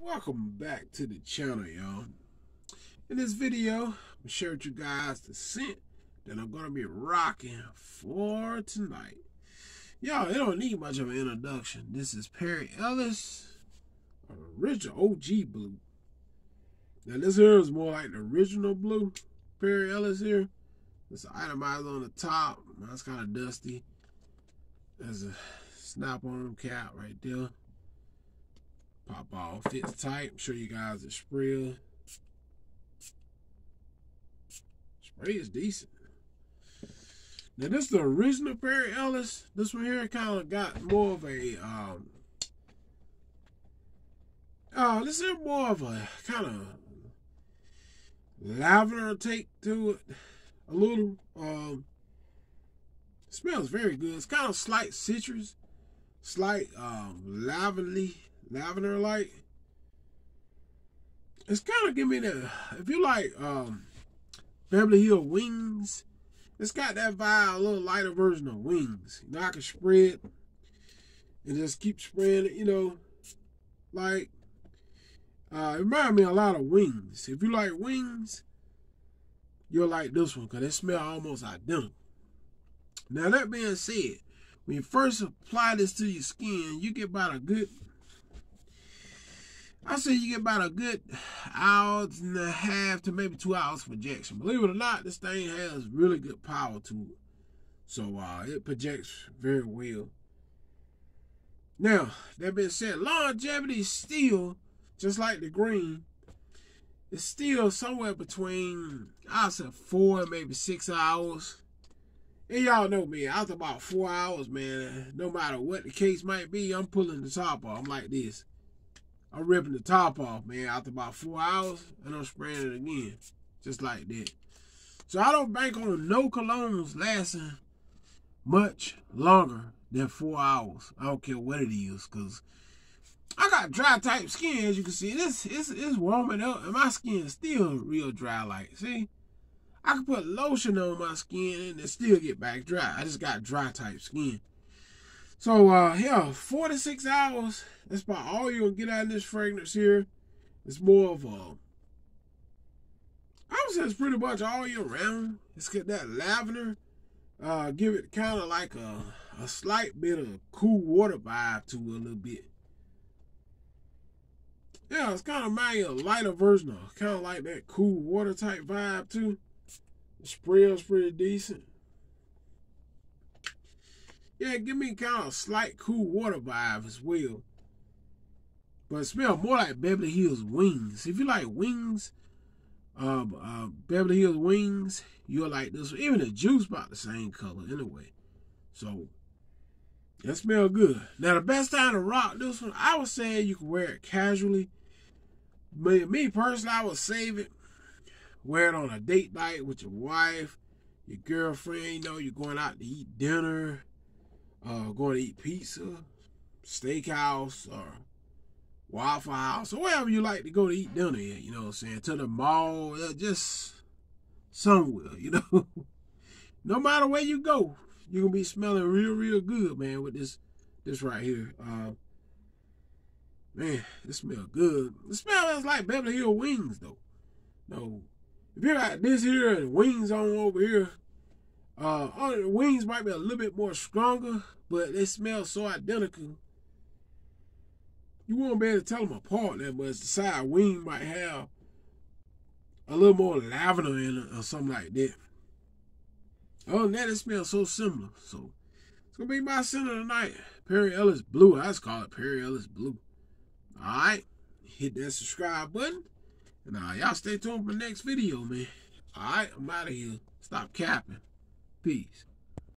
Welcome back to the channel, y'all. In this video, I'm gonna share with you guys the scent that I'm gonna be rocking for tonight. Y'all, it don't need much of an introduction. This is Perry Ellis, original OG blue. Now this here is more like the original blue Perry Ellis here. It's itemized on the top. That's kind of dusty. There's a snap-on cap right there. Pop off, fits tight. I'm sure you guys are spray. Spray is decent. Now this is the original Perry Ellis. This one here kind of got more of a um uh this is more of a kind of lavender take to it. A little um smells very good. It's kind of slight citrus, slight um lavender lavender light. It's kind of giving me the if you like um Beverly Hill wings, it's got that vibe, a little lighter version of wings. You know, I can spread and just keep spraying it, you know, like uh it reminds me a lot of wings. If you like wings, you'll like this one because they smell almost identical. Now that being said, when you first apply this to your skin, you get about a good I say you get about a good hour and a half to maybe two hours projection. Believe it or not, this thing has really good power to it. So uh, it projects very well. Now, that being said, longevity is still, just like the green, it's still somewhere between, I say four, maybe six hours. And y'all know me, after about four hours, man, no matter what the case might be, I'm pulling the top off. I'm like this. I'm ripping the top off, man, after about four hours, and I'm spraying it again. Just like that. So I don't bank on no colognes lasting much longer than four hours. I don't care what it is, because I got dry type skin, as you can see. This it's, it's warming up, and my skin is still real dry like. See? I can put lotion on my skin and it still get back dry. I just got dry type skin. So uh yeah, four to six hours. That's about all you'll get out of this fragrance here. It's more of a I would say it's pretty much all year round. It's got that lavender. Uh give it kind of like a a slight bit of cool water vibe to it a little bit. Yeah, it's kind of my a lighter version of kind of like that cool water type vibe too. The spray is pretty decent. Yeah, give me kind of slight cool water vibe as well. But it smells more like Beverly Hills wings. If you like wings, um, uh, Beverly Hills wings, you'll like this. Even the juice about the same color anyway. So, that smell good. Now, the best time to rock this one, I would say you can wear it casually. But me personally, I would save it. Wear it on a date night with your wife, your girlfriend. You know, you're going out to eat dinner uh, going to eat pizza, steakhouse, or Waffle House, or wherever you like to go to eat dinner at, you know what I'm saying? To the mall, uh, just somewhere, you know? no matter where you go, you're going to be smelling real, real good, man, with this this right here. Uh, man, it smells good. It smells like Beverly Hill wings, though. No, if you got this here and wings on over here, uh, oh, the wings might be a little bit more stronger, but they smell so identical. You won't be able to tell them apart that much. The side wing might have a little more lavender in it or something like that. Other than that, it smells so similar. So it's gonna be my center tonight. Perry Ellis Blue. I just call it Perry Ellis Blue. Alright. Hit that subscribe button. And uh, y'all stay tuned for the next video, man. Alright, I'm out of here. Stop capping. Peace.